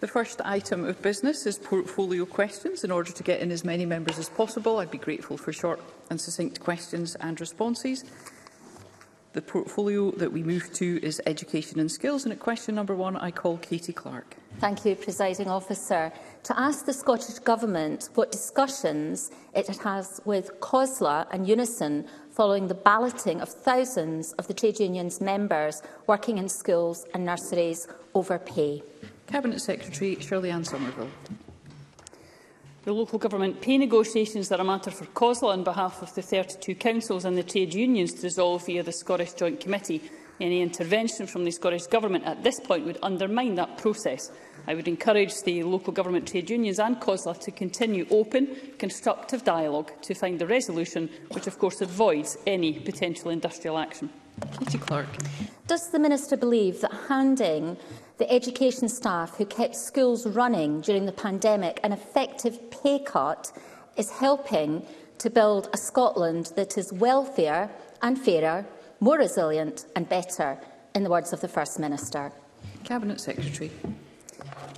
The first item of business is portfolio questions. In order to get in as many members as possible, I'd be grateful for short and succinct questions and responses. The portfolio that we move to is education and skills. And at question number one, I call Katie Clark. Thank you, Presiding Officer. To ask the Scottish Government what discussions it has with COSLA and Unison following the balloting of thousands of the trade union's members working in schools and nurseries over pay. Cabinet Secretary Shirley Ann Somerville. The local government pay negotiations that are a matter for COSLA on behalf of the 32 councils and the trade unions to resolve via the Scottish Joint Committee. Any intervention from the Scottish Government at this point would undermine that process. I would encourage the local government trade unions and COSLA to continue open, constructive dialogue to find a resolution which, of course, avoids any potential industrial action. Katie Clark. Does the Minister believe that handing the education staff who kept schools running during the pandemic, an effective pay cut is helping to build a Scotland that is wealthier and fairer, more resilient and better, in the words of the First Minister. Cabinet Secretary.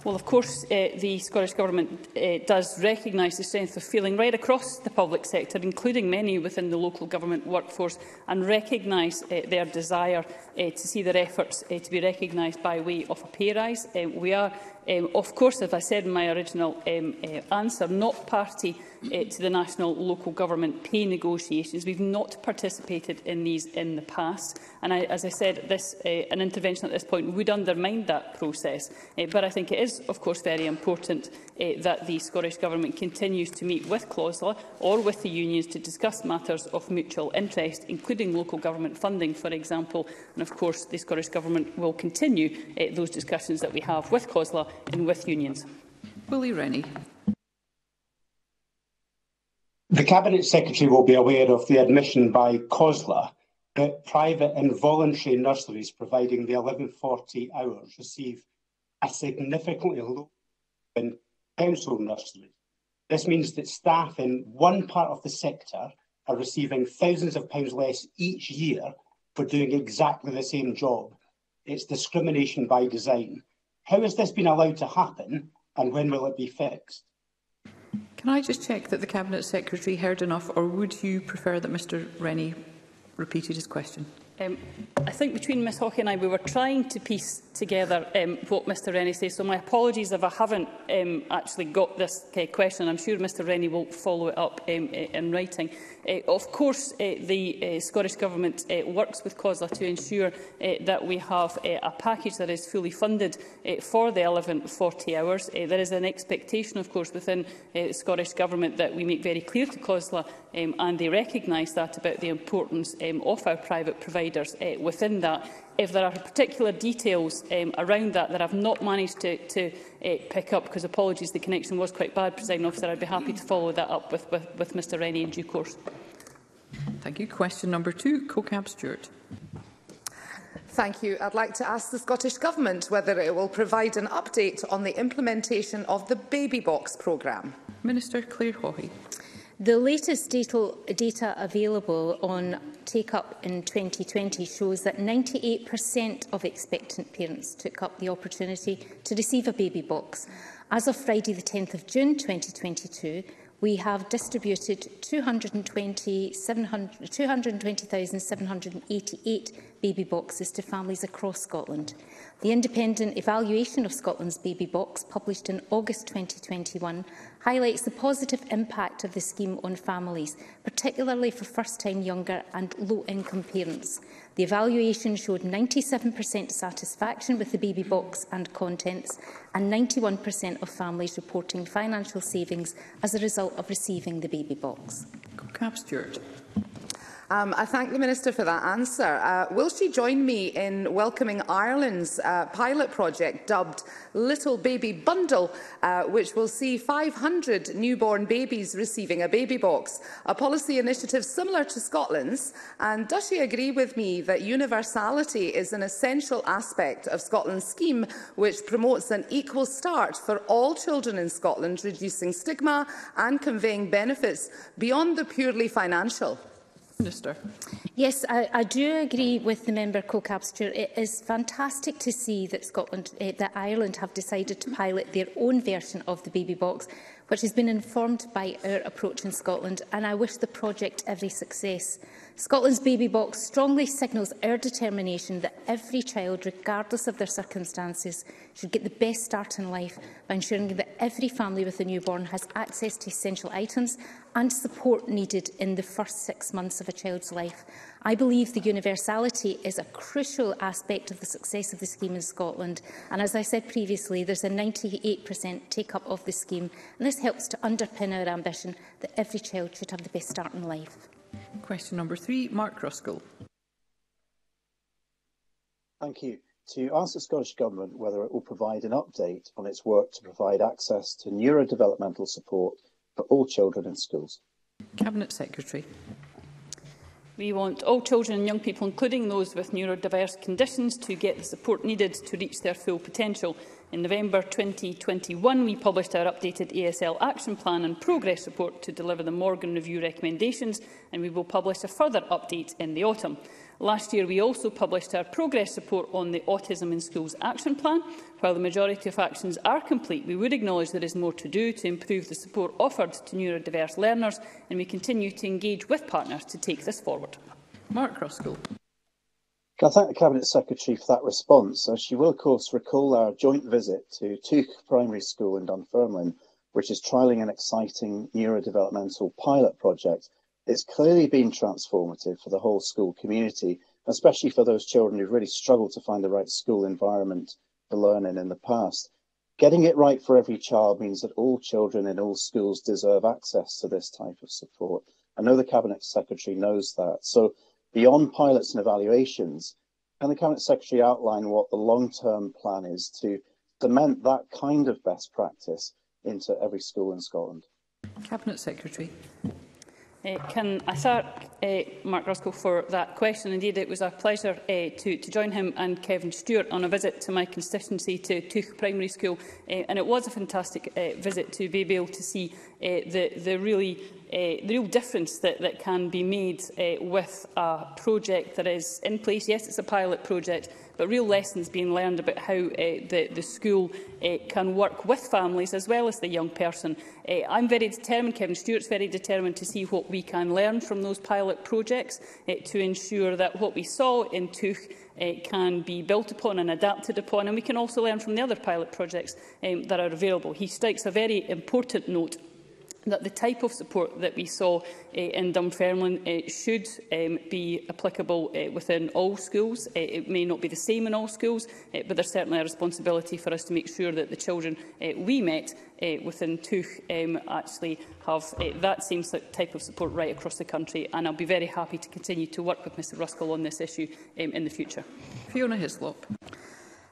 Well, of course, uh, the Scottish Government uh, does recognise the strength of feeling right across the public sector, including many within the local government workforce, and recognise uh, their desire Eh, to see their efforts eh, to be recognised by way of a pay rise. Eh, we are, of course, as I said in my original answer, not party to the national local government pay negotiations. We've not participated in these in the past. And I, as I said, this, an intervention at this point would undermine that process. but I think it is, of course, very important Eh, that the Scottish Government continues to meet with CLAWSLA or with the unions to discuss matters of mutual interest, including local government funding, for example. And of course, the Scottish Government will continue eh, those discussions that we have with CLAWSLA and with unions. Willie Rennie. The Cabinet Secretary will be aware of the admission by COSLA that private and voluntary nurseries providing the 1140 hours receive a significantly lower than council nursery. This means that staff in one part of the sector are receiving thousands of pounds less each year for doing exactly the same job. It's discrimination by design. How has this been allowed to happen and when will it be fixed? Can I just check that the Cabinet Secretary heard enough or would you prefer that Mr Rennie repeated his question? Um, I think between Ms Hawkey and I we were trying to piece together um, what Mr Rennie says. So my apologies if I haven't um, actually got this uh, question. I'm sure Mr Rennie will follow it up um, uh, in writing. Uh, of course, uh, the uh, Scottish Government uh, works with COSLA to ensure uh, that we have uh, a package that is fully funded uh, for the 1140 hours. Uh, there is an expectation, of course, within uh, the Scottish Government that we make very clear to COSLA, um, and they recognise that, about the importance um, of our private providers uh, within that if there are particular details um, around that that I've not managed to, to uh, pick up, because apologies, the connection was quite bad, President Officer, I'd be happy to follow that up with, with, with Mr Rennie in due course. Thank you. Question number two, CoCab Stewart. Thank you. I'd like to ask the Scottish Government whether it will provide an update on the implementation of the Baby Box programme. Minister Claire Hawhey. The latest data, data available on take-up in 2020 shows that 98% of expectant parents took up the opportunity to receive a baby box. As of Friday the 10th of June 2022, we have distributed 220,788 baby boxes to families across Scotland. The independent evaluation of Scotland's baby box, published in August 2021, highlights the positive impact of the scheme on families, particularly for first-time younger and low-income parents. The evaluation showed 97% satisfaction with the baby box and contents and 91% of families reporting financial savings as a result of receiving the baby box. Cap Stewart. Um, I thank the Minister for that answer. Uh, will she join me in welcoming Ireland's uh, pilot project dubbed Little Baby Bundle, uh, which will see 500 newborn babies receiving a baby box, a policy initiative similar to Scotland's? And does she agree with me that universality is an essential aspect of Scotland's scheme, which promotes an equal start for all children in Scotland, reducing stigma and conveying benefits beyond the purely financial? Minister. Yes, I, I do agree with the member Cochabstewart. It is fantastic to see that Scotland, uh, that Ireland have decided to pilot their own version of the baby box, which has been informed by our approach in Scotland, and I wish the project every success. Scotland's Baby Box strongly signals our determination that every child, regardless of their circumstances, should get the best start in life by ensuring that every family with a newborn has access to essential items and support needed in the first six months of a child's life. I believe the universality is a crucial aspect of the success of the scheme in Scotland. And as I said previously, there's a 98% take-up of the scheme. And this helps to underpin our ambition that every child should have the best start in life. Question number three, Mark Ruskell. Thank you. To ask the Scottish Government whether it will provide an update on its work to provide access to neurodevelopmental support for all children in schools. Cabinet Secretary. We want all children and young people, including those with neurodiverse conditions, to get the support needed to reach their full potential. In November 2021, we published our updated ASL Action Plan and Progress Report to deliver the Morgan Review recommendations, and we will publish a further update in the autumn. Last year, we also published our progress report on the Autism in Schools Action Plan. While the majority of actions are complete, we would acknowledge there is more to do to improve the support offered to neurodiverse learners, and we continue to engage with partners to take this forward. Mark Crosskill. Can I thank the Cabinet Secretary for that response, as she will, of course, recall our joint visit to Tuch Primary School in Dunfermline, which is trialling an exciting neurodevelopmental pilot project It's clearly been transformative for the whole school community, especially for those children who've really struggled to find the right school environment to learn in in the past. Getting it right for every child means that all children in all schools deserve access to this type of support. I know the Cabinet Secretary knows that. So beyond pilots and evaluations, can the Cabinet Secretary outline what the long-term plan is to cement that kind of best practice into every school in Scotland? Cabinet Secretary. Uh, can I thank uh, eh, Mark Ruskell for that question? Indeed, it was a pleasure uh, to, to join him and Kevin Stewart on a visit to my constituency to Tuch Primary School, uh, and it was a fantastic uh, visit to be able to see uh, the, the really uh, the real difference that, that can be made uh, with a project that is in place. Yes, it's a pilot project, but real lessons being learned about how uh, the, the school uh, can work with families as well as the young person. Uh, I'm very determined, Kevin Stewart's very determined to see what we can learn from those pilot projects uh, to ensure that what we saw in Tuch uh, can be built upon and adapted upon, and we can also learn from the other pilot projects um, that are available. He strikes a very important note that the type of support that we saw uh, in Dunfermline uh, should um, be applicable uh, within all schools. Uh, it may not be the same in all schools, uh, but there's certainly a responsibility for us to make sure that the children uh, we met uh, within Tuch um, actually have uh, that same type of support right across the country. And I'll be very happy to continue to work with Mr Ruskell on this issue um, in the future. Fiona Hislop.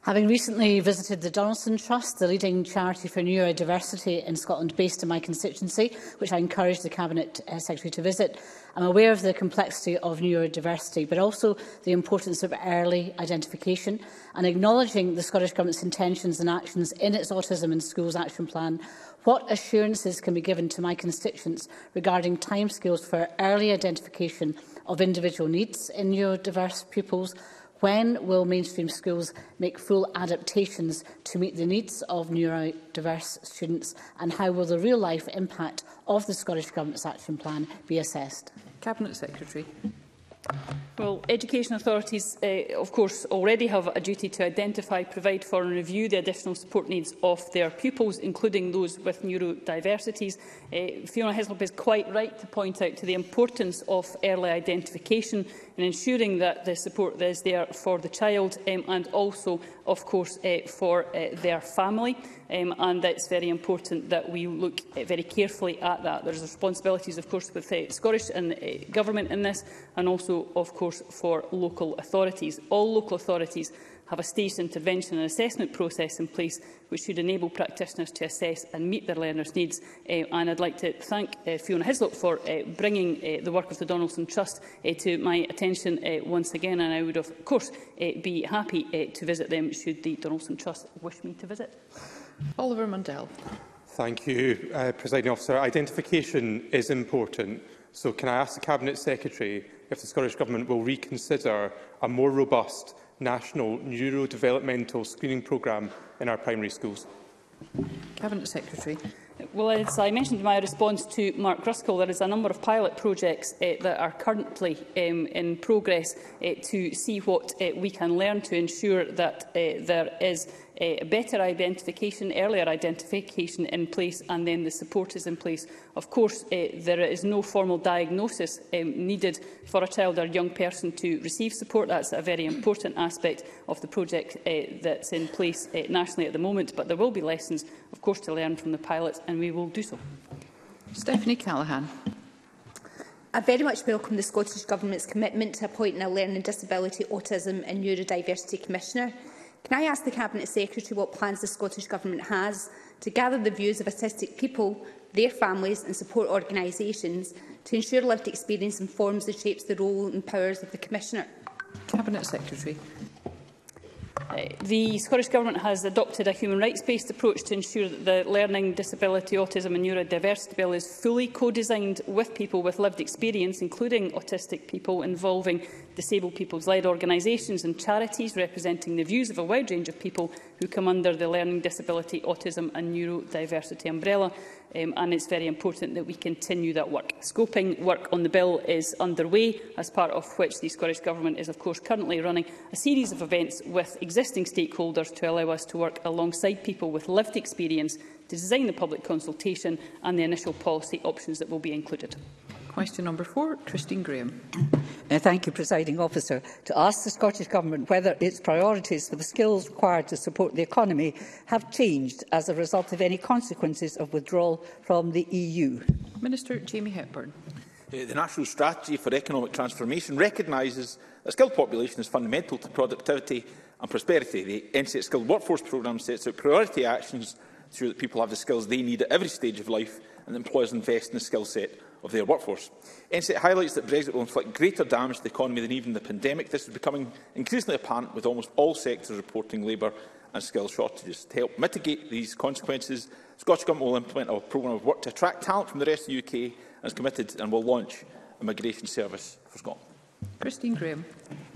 Having recently visited the Donaldson Trust, the leading charity for neurodiversity in Scotland based in my constituency, which I encourage the Cabinet uh, Secretary to visit, I'm aware of the complexity of neurodiversity, but also the importance of early identification and acknowledging the Scottish Government's intentions and actions in its Autism in Schools Action Plan. What assurances can be given to my constituents regarding timescales for early identification of individual needs in neurodiverse pupils, When will mainstream schools make full adaptations to meet the needs of neurodiverse students and how will the real-life impact of the Scottish Government's action plan be assessed? Cabinet Secretary. Well, education authorities, uh, of course, already have a duty to identify, provide for and review the additional support needs of their pupils, including those with neurodiversities. Uh, Fiona Heslop is quite right to point out to the importance of early identification and ensuring that the support is there for the child um, and also, of course, uh, for uh, their family. Um, and it's very important that we look uh, very carefully at that. There's responsibilities, of course, with the uh, Scottish and, uh, government in this, and also, of course, for local authorities. All local authorities have a staged intervention and assessment process in place which should enable practitioners to assess and meet their learners' needs. Uh, and I'd like to thank uh, Fiona Hislop for uh, bringing uh, the work of the Donaldson Trust uh, to my attention uh, once again, and I would, of course, uh, be happy uh, to visit them should the Donaldson Trust wish me to visit. Oliver Mundell. Thank you, uh, Presiding Officer. Identification is important. So can I ask the Cabinet Secretary if the Scottish Government will reconsider a more robust national neurodevelopmental screening programme in our primary schools? Cabinet Secretary. Well, as I mentioned in my response to Mark Ruskell, there is a number of pilot projects uh, that are currently um, in progress uh, to see what uh, we can learn to ensure that uh, there is uh, better identification, earlier identification in place and then the support is in place. Of course, uh, there is no formal diagnosis um, needed for a child or young person to receive support. That's a very important aspect of the project uh, that's in place uh, nationally at the moment, but there will be lessons, of course, to learn from the pilots and we will do so. Stephanie Callaghan. I very much welcome the Scottish Government's commitment to appointing a Learning Disability, Autism and Neurodiversity Commissioner. Can I ask the Cabinet Secretary what plans the Scottish Government has to gather the views of autistic people, their families and support organisations to ensure lived experience informs and shapes the role and powers of the Commissioner? Cabinet Secretary. The Scottish Government has adopted a human rights-based approach to ensure that the learning, disability, autism and neurodiversity bill is fully co-designed with people with lived experience, including autistic people, involving disabled people's-led organisations and charities representing the views of a wide range of people who come under the learning, disability, autism and neurodiversity umbrella um, and it's very important that we continue that work. Scoping work on the bill is underway, as part of which the Scottish Government is of course currently running a series of events with existing stakeholders to allow us to work alongside people with lived experience to design the public consultation and the initial policy options that will be included. Question number four, Christine Graham. Uh, thank you, Presiding Officer. To ask the Scottish Government whether its priorities for the skills required to support the economy have changed as a result of any consequences of withdrawal from the EU. Minister Jamie Hepburn. Uh, the National Strategy for Economic Transformation recognises that skilled population is fundamental to productivity and prosperity. The NCS Skilled Workforce Programme sets out priority actions to ensure that people have the skills they need at every stage of life and that employers invest in the skill set of their workforce. NSET highlights that Brexit will inflict greater damage to the economy than even the pandemic. This is becoming increasingly apparent with almost all sectors reporting labour and skill shortages. To help mitigate these consequences, the Scottish Government will implement a programme of work to attract talent from the rest of the UK and is committed and will launch a migration service for Scotland. Christine Graham.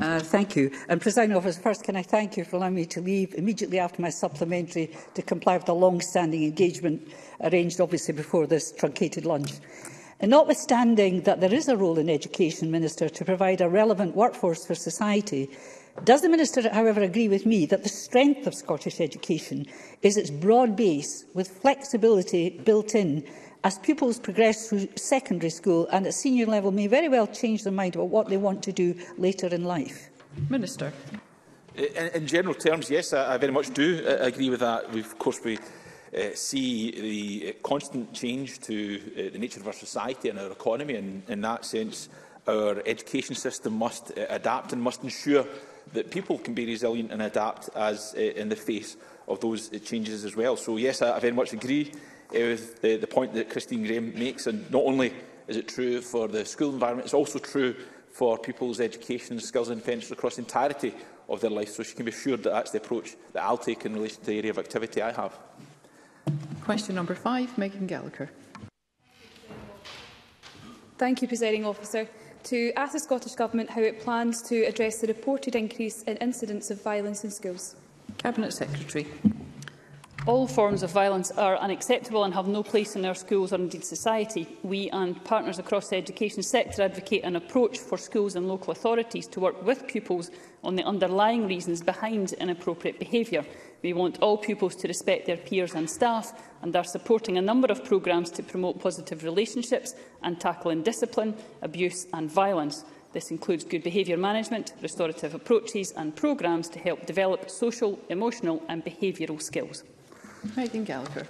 Uh, thank you. And Presiding Officer, first can I thank you for allowing me to leave immediately after my supplementary to comply with the long-standing engagement arranged obviously before this truncated lunch. And notwithstanding that there is a role in Education Minister to provide a relevant workforce for society, does the Minister, however, agree with me that the strength of Scottish education is its broad base, with flexibility built in, as pupils progress through secondary school and at senior level may very well change their mind about what they want to do later in life? Minister. In, in general terms, yes, I, I very much do uh, agree with that. We've, of course, we uh, see the eh, constant change to uh, the nature of our society and our economy. And in that sense, our education system must uh, adapt and must ensure that people can be resilient and adapt as uh, in the face of those uh, changes as well. So yes, I, I very much agree uh, with the, the point that Christine Graham makes. And not only is it true for the school environment, it's also true for people's education, skills and adventures across the entirety of their life. So she can be assured that that's the approach that I'll take in relation to the area of activity I have. Question number five, Megan Gallagher. Thank you, Presiding Officer. To ask the Scottish Government how it plans to address the reported increase in incidents of violence in schools. Cabinet Secretary. All forms of violence are unacceptable and have no place in our schools or indeed society. We and partners across the education sector advocate an approach for schools and local authorities to work with pupils on the underlying reasons behind inappropriate behaviour We want all pupils to respect their peers and staff and are supporting a number of programmes to promote positive relationships and tackle indiscipline, abuse and violence. This includes good behaviour management, restorative approaches and programmes to help develop social, emotional and behavioural skills. Aidan Gallagher.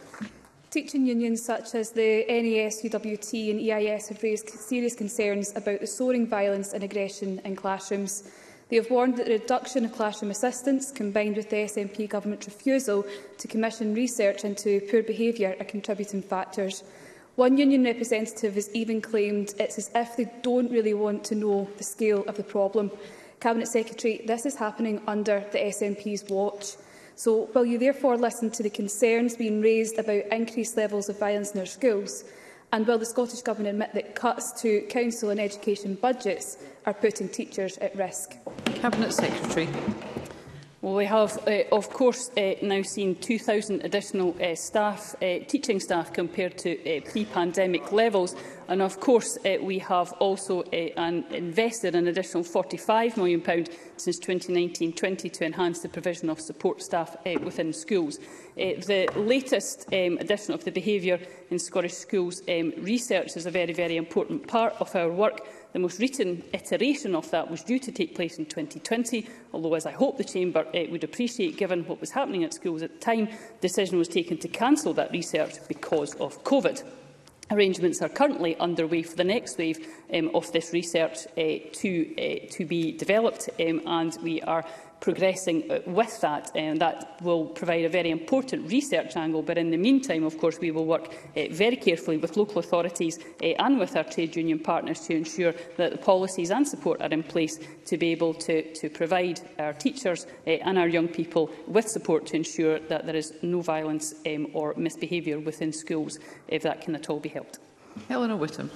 Teaching unions such as the NES, UWT and EIS have raised serious concerns about the soaring violence and aggression in classrooms. They have warned that the reduction of classroom assistance, combined with the SNP government refusal to commission research into poor behaviour, are contributing factors. One union representative has even claimed it's as if they don't really want to know the scale of the problem. Cabinet Secretary, this is happening under the SNP's watch. So will you therefore listen to the concerns being raised about increased levels of violence in our schools? And will the Scottish Government admit that cuts to council and education budgets are putting teachers at risk? Cabinet Secretary. Well, we have, uh, of course, uh, now seen 2,000 additional uh, staff, uh, teaching staff compared to uh, pre-pandemic levels. And of course, uh, we have also uh, an invested an additional £45 million since 2019-20 to enhance the provision of support staff uh, within schools. Uh, the latest um, edition of the Behaviour in Scottish Schools um, research is a very, very important part of our work. The most recent iteration of that was due to take place in 2020, although, as I hope the Chamber uh, would appreciate, given what was happening at schools at the time, the decision was taken to cancel that research because of COVID. Arrangements are currently underway for the next wave um, of this research uh, to, uh, to be developed um, and we are progressing uh, with that. Uh, and that will provide a very important research angle. But in the meantime, of course, we will work uh, very carefully with local authorities and with our trade union partners to ensure that the policies and support are in place to be able to, to provide our teachers and our young people with support to ensure that there is no violence um, or misbehaviour within schools, if that can at all be helped. Eleanor Whittam.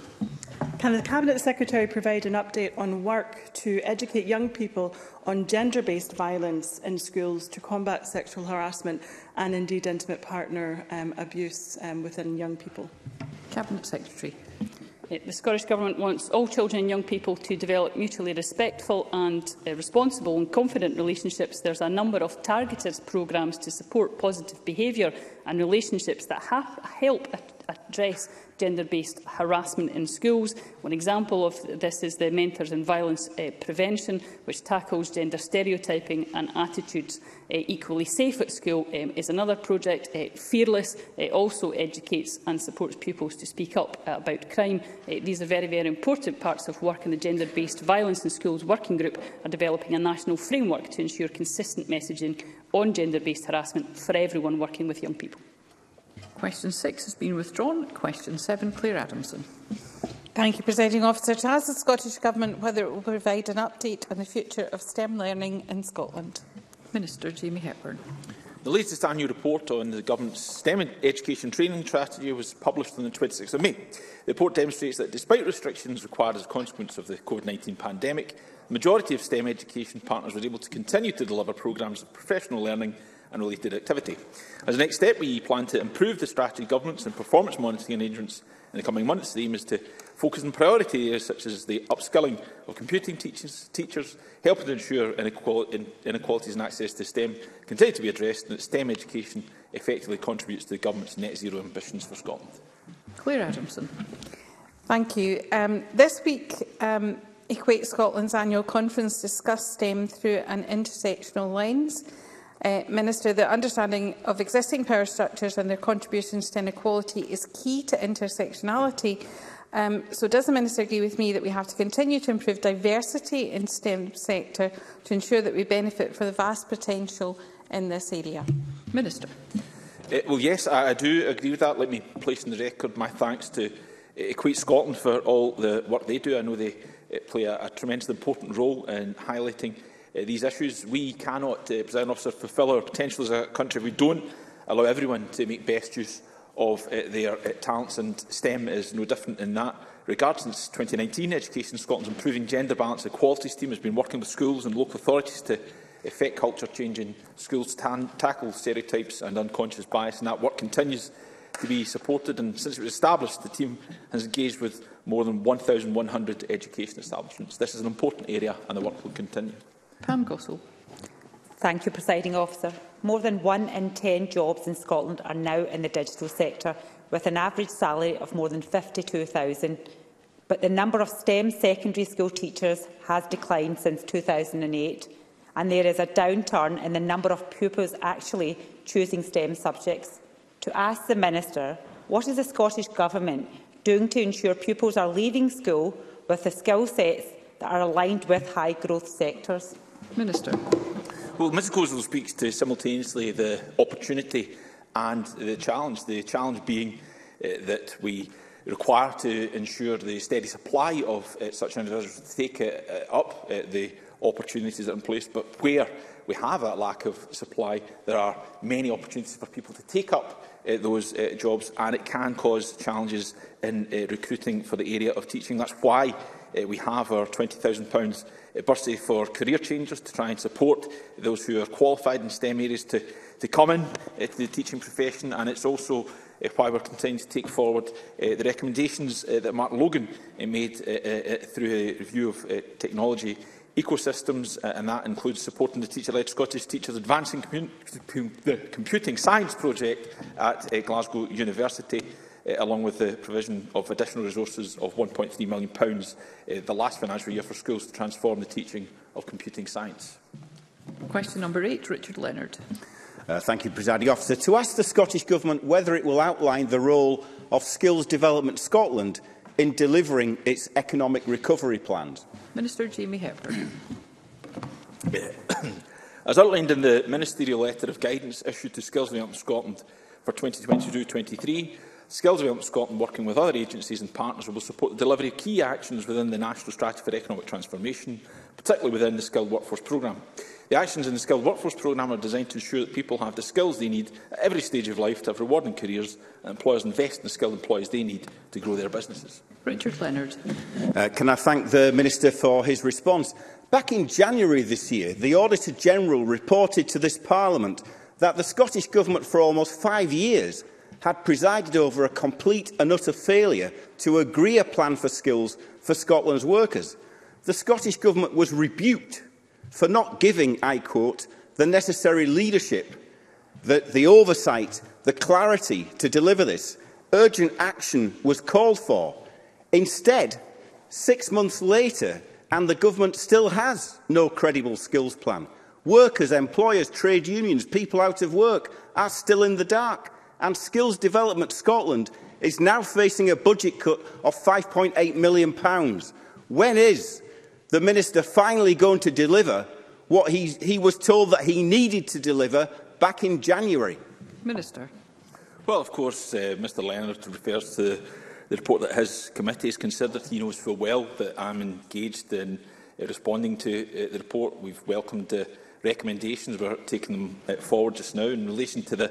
Can the Cabinet Secretary provide an update on work to educate young people on gender-based violence in schools to combat sexual harassment and indeed intimate partner um, abuse um, within young people? Cabinet Secretary. Uh, the Scottish Government wants all children and young people to develop mutually respectful and uh, responsible and confident relationships. There's a number of targeted programmes to support positive behaviour and relationships that help address gender-based harassment in schools. One example of this is the Mentors in Violence uh, Prevention, which tackles gender stereotyping and attitudes. Uh, equally Safe at School um, is another project. Uh, Fearless uh, also educates and supports pupils to speak up uh, about crime. Uh, these are very, very important parts of work in the Gender-Based Violence in Schools Working Group are developing a national framework to ensure consistent messaging on gender-based harassment for everyone working with young people. Question 6 has been withdrawn. Question 7, Claire Adamson. Thank you, Presiding Officer. To ask the Scottish Government whether it will provide an update on the future of STEM learning in Scotland. Minister Jamie Hepburn. The latest annual report on the government's STEM education training strategy was published on the 26th of May. The report demonstrates that despite restrictions required as a consequence of the COVID-19 pandemic, the majority of STEM education partners were able to continue to deliver programmes of professional learning and related activity. As a next step, we plan to improve the strategy, governance and performance monitoring arrangements in the coming months. The aim is to focus on priority areas such as the upskilling of computing teachers, teachers helping to ensure inequalities in access to STEM continue to be addressed and that STEM education effectively contributes to the government's net zero ambitions for Scotland. Claire Adamson. Thank you. Um, this week, um, Equate Scotland's annual conference discussed STEM through an intersectional lens. Uh, Minister, the understanding of existing power structures and their contributions to inequality is key to intersectionality. Um, so does the Minister agree with me that we have to continue to improve diversity in STEM sector to ensure that we benefit from the vast potential in this area? Minister. Uh, well, yes, I, I do agree with that. Let me place on the record my thanks to uh, Equate Scotland for all the work they do. I know they uh, play a, a tremendously important role in highlighting uh, these issues. We cannot, uh, President Officer, fulfil our potential as a country. We don't allow everyone to make best use of uh, their uh, talents, and STEM is no different in that Regarding Since 2019, Education Scotland's Improving Gender Balance Equalities team has been working with schools and local authorities to effect culture change in schools to tackle stereotypes and unconscious bias, and that work continues to be supported. And since it was established, the team has engaged with more than 1,100 education establishments. This is an important area, and the work will continue. Pam Gossel. Thank you, Presiding Officer. More than one in ten jobs in Scotland are now in the digital sector, with an average salary of more than 52,000. But the number of STEM secondary school teachers has declined since 2008, and there is a downturn in the number of pupils actually choosing STEM subjects. To ask the Minister, what is the Scottish Government doing to ensure pupils are leaving school with the skill sets that are aligned with high growth sectors? Minister. Well, Mrs Coulson speaks to simultaneously the opportunity and the challenge, the challenge being uh, that we require to ensure the steady supply of uh, such individuals to take uh, up uh, the opportunities that are in place, but where we have a lack of supply, there are many opportunities for people to take up uh, those uh, jobs, and it can cause challenges in uh, recruiting for the area of teaching. That's why Uh, we have our £20,000 uh, bursary for career changers to try and support those who are qualified in STEM areas to, to come in uh, to the teaching profession. And it's also uh, why we're continuing to take forward uh, the recommendations uh, that Mark Logan uh, made uh, uh, uh through a review of uh, technology ecosystems, uh, and that includes supporting the teacher-led Scottish Teachers Advancing Commun the Computing Science Project at uh, Glasgow University uh, along with the provision of additional resources of £1.3 million pounds, uh, the last financial year for schools to transform the teaching of computing science. Question number eight, Richard Leonard. Uh, thank you, Presiding Officer. To ask the Scottish Government whether it will outline the role of Skills Development Scotland in delivering its economic recovery plans. Minister Jamie Hepburn. As outlined in the Ministerial Letter of Guidance issued to Skills Development Scotland for 2022-23, Skills Development Scotland, working with other agencies and partners, will support the delivery of key actions within the National Strategy for Economic Transformation, particularly within the Skilled Workforce Programme. The actions in the Skilled Workforce Programme are designed to ensure that people have the skills they need at every stage of life to have rewarding careers and employers invest in the skilled employees they need to grow their businesses. Richard Leonard. Uh, can I thank the Minister for his response? Back in January this year, the Auditor General reported to this Parliament that the Scottish Government for almost five years had presided over a complete and utter failure to agree a plan for skills for Scotland's workers. The Scottish Government was rebuked for not giving, I quote, the necessary leadership, the, the oversight, the clarity to deliver this. Urgent action was called for. Instead, six months later, and the government still has no credible skills plan. Workers, employers, trade unions, people out of work are still in the dark and Skills Development Scotland is now facing a budget cut of £5.8 million. When is the Minister finally going to deliver what he, he was told that he needed to deliver back in January? Minister. Well, of course, uh, Mr Leonard refers to the report that his committee has considered. He knows full well that I'm engaged in uh, responding to uh, the report. We've welcomed the recommendations. We're taking them uh, forward just now. In relation to the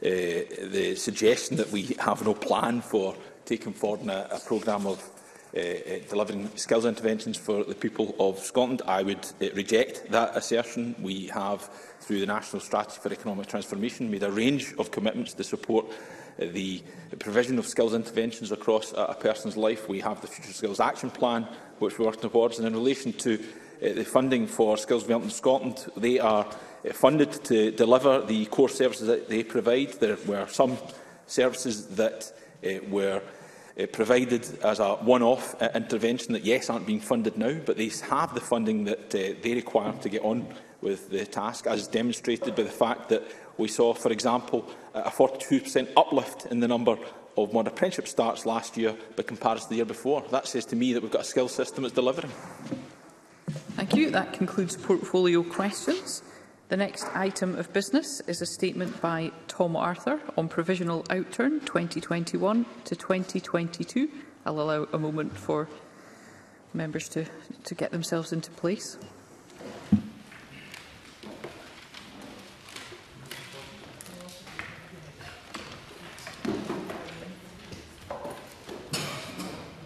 Uh, the suggestion that we have no plan for taking forward a, a programme of uh, uh, delivering skills interventions for the people of Scotland. I would uh, reject that assertion. We have, through the National Strategy for Economic Transformation, made a range of commitments to support uh, the provision of skills interventions across a, a person's life. We have the Future Skills Action Plan, which we're working towards. And in relation to Eh, the funding for Skills Development Scotland. They are eh, funded to deliver the core services that they provide. There were some services that eh, were provided as a one-off intervention that, yes, aren't being funded now, but they have the funding that they require to get on with the task, as demonstrated by the fact that we saw, for example, a 42% uplift in the number of modern apprenticeship starts last year by comparison to the year before. That says to me that we've got a skill system that's delivering. Thank you. That concludes portfolio questions. The next item of business is a statement by Tom Arthur on provisional outturn 2021 to 2022. I'll allow a moment for members to, to get themselves into place.